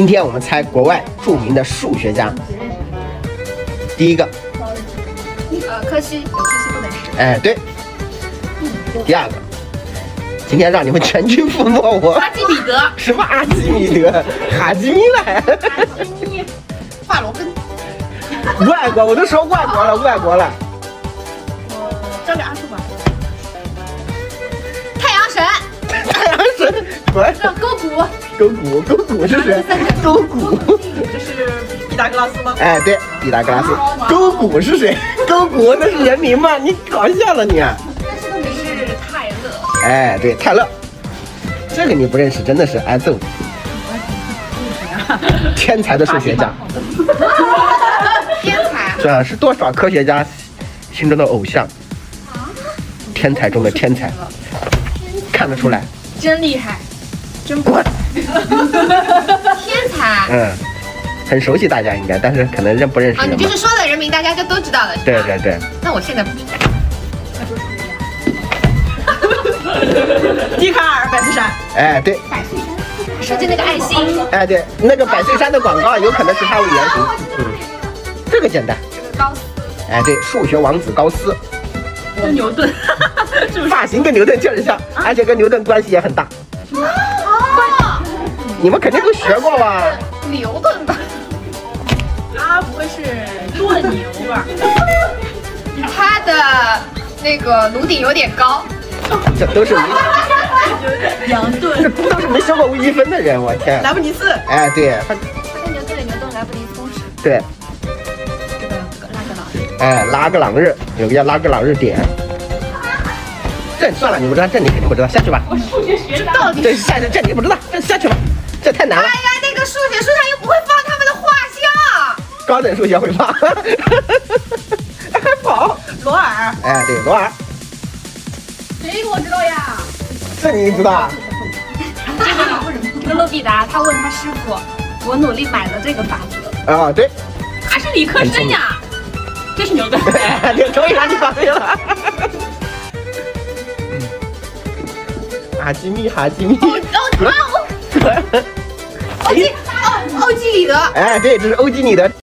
今天我们猜国外著名的数学家。第一个，呃，柯西，有柯西不能吃。哎，对。第二个，今天让你们全军覆没我。阿基米德。什么阿基米德？哈基米了。哈基米。华罗庚。外国，我都说外国了，外国了。我交给阿叔吧。太阳神。太阳神。让勾股。勾股，是谁？勾股。这是毕达哥拉斯吗？哎，对，毕达哥拉斯。勾股是谁？勾股那是人名吗？你搞笑了你。这是泰勒。哎，对，泰勒。这个你不认识，真的是挨揍。天才的数学家。天才。这是多少科学家心中的偶像？天才中的天才，看得出来。真厉害，真滚。天才。嗯，很熟悉大家应该，但是可能认不认识。啊，你就是说的人名，大家就都知道了。对对对。那我现在不知道。笛卡尔，百岁山。哎，对。百岁山。设计那个爱心。哎，对，那个百岁山的广告有可能是它为原型。嗯，这个简单。这个高斯。哎，对，数学王子高斯。跟牛顿。发型跟牛顿确实像，而且跟牛顿关系也很大。哦。你们肯定都学过吧？牛顿吧？他不会是炖牛吧？他的那个颅顶有点高。这都是杨顿，这都是没修过微积分的人，我天！莱布尼茨，哎，对，他跟牛顿的牛顿莱布尼茨公式。对。这个拉格朗日。哎，拉格朗日有个叫拉格朗日点。这算了，你不知道，这你肯定不知道，下去吧。我数学学到底。这下这你不知道，这下去吧，这太难了。哎呀，那个数学书上又不会放他们的画像。高等数学会放。还跑。罗尔。哎，对，罗尔。这个我知道呀，这你知道啊？哥洛必达，他问他师傅：“我努力买了这个法则。”啊，对，他是理科生呀，这是牛顿。终于让你答对了。哈基米，哈基米。哦哦哦，欧欧基哦，欧几里得。哎，对，这是欧几里得。